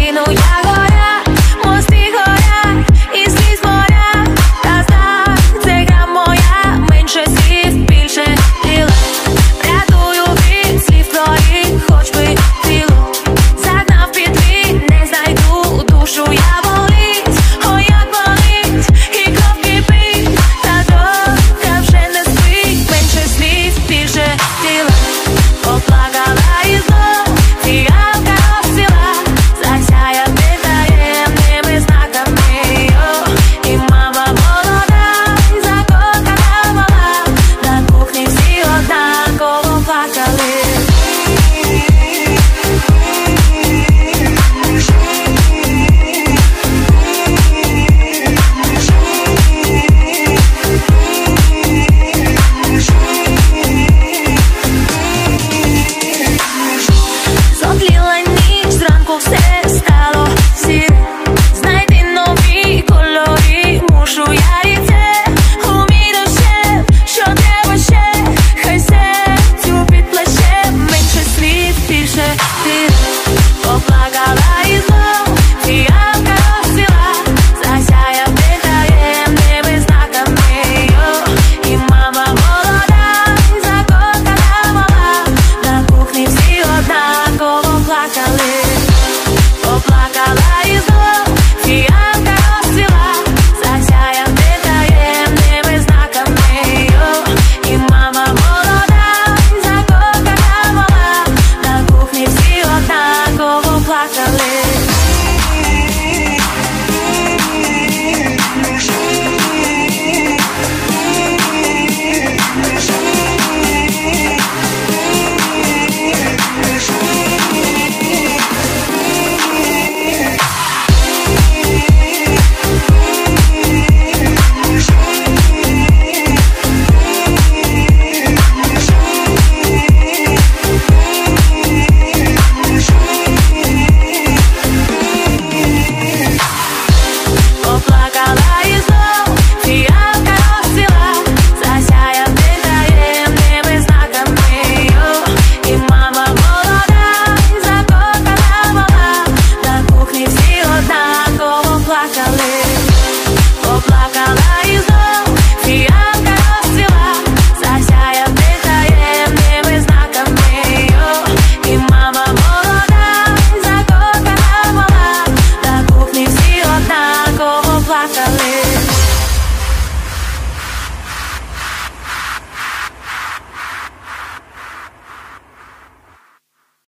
camino y ahora.